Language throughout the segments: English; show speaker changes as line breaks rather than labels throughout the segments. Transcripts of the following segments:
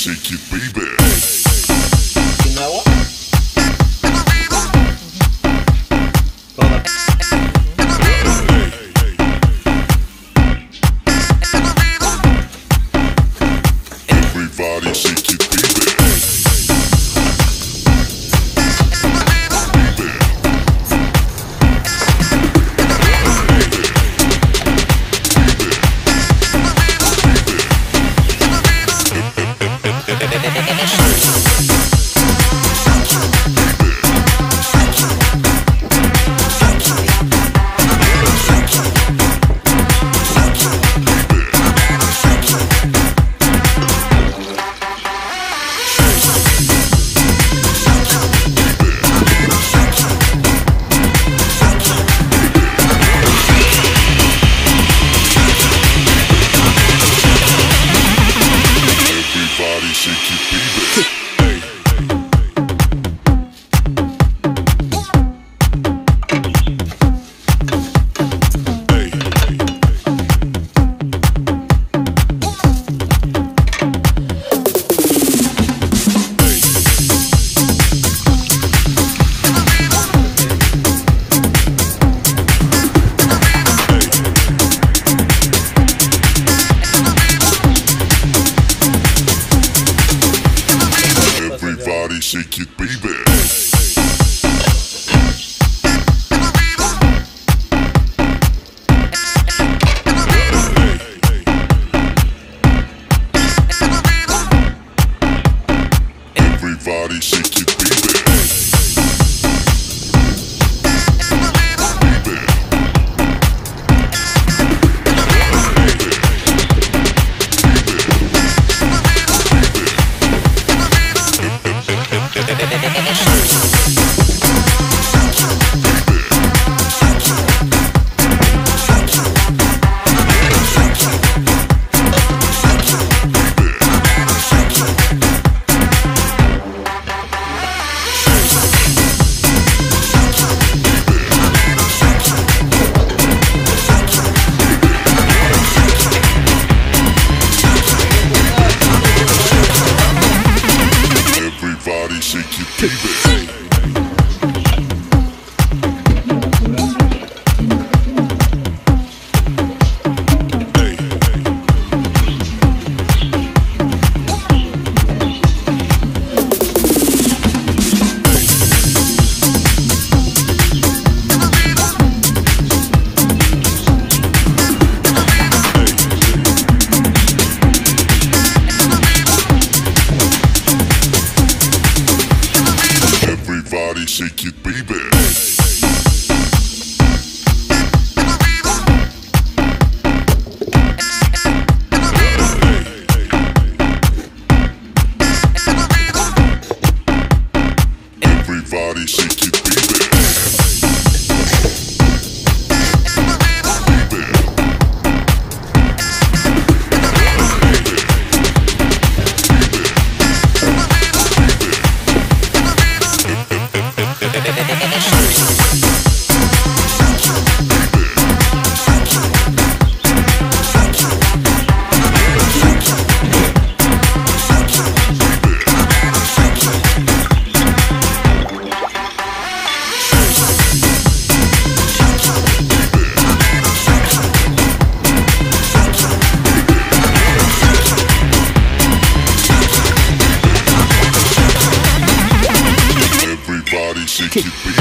Nossa
equipe shake you. Shake it, baby. Thank you. Everybody shake it. kitty.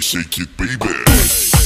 Shake it, baby.